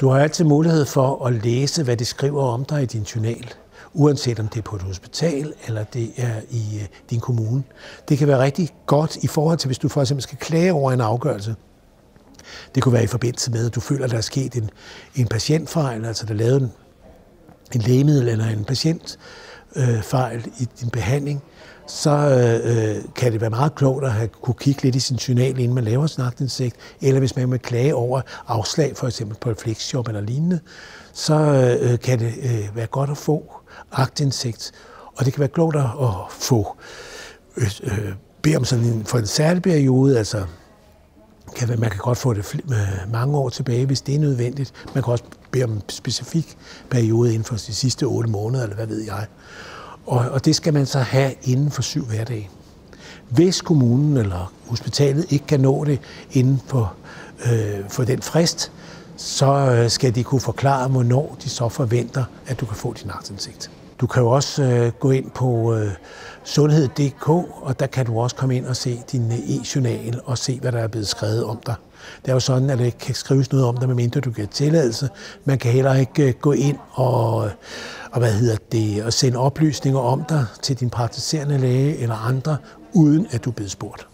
Du har altid mulighed for at læse, hvad de skriver om dig i din journal, uanset om det er på et hospital eller det er i øh, din kommune. Det kan være rigtig godt i forhold til, hvis du for eksempel skal klage over en afgørelse. Det kunne være i forbindelse med, at du føler, at der er sket en, en patientfejl, altså der er lavet en, en lægemiddel eller en patient, øh, i din behandling så øh, øh, kan det være meget klogt at have, kunne kigge lidt i sin journal, inden man laver sin aktindsigt, eller hvis man vil klage over afslag, for eksempel på et flexjob eller lignende, så øh, øh kan det øh, være godt at få aktindsigt. Og det kan være klogt at få øh, øh, bede om sådan en, for en særlig periode, altså kan man kan godt få det mange år tilbage, hvis det er nødvendigt. Man kan også bede om en specifik periode inden for de sidste 8 måneder, eller hvad ved jeg. Og, og det skal man så have inden for syv hverdage. Hvis kommunen eller hospitalet ikke kan nå det inden for, øh, for den frist, så øh, skal de kunne forklare, hvornår de så forventer, at du kan få din aktindsigt. Du kan jo også øh, gå ind på øh, sundhed.dk, og der kan du også komme ind og se din øh, e-journal og se, hvad der er blevet skrevet om dig. Det er jo sådan, at der ikke kan skrives noget om dig, medmindre du giver tilladelse. Man kan heller ikke øh, gå ind og, og, hvad hedder det, og sende oplysninger om dig til din praktiserende læge eller andre, uden at du er blevet spurgt.